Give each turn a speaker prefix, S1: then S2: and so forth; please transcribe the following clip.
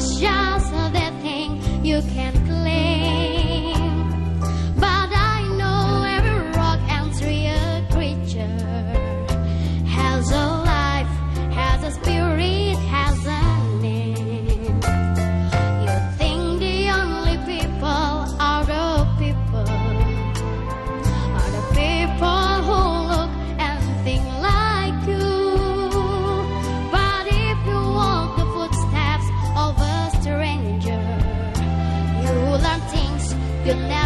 S1: Yeah. good.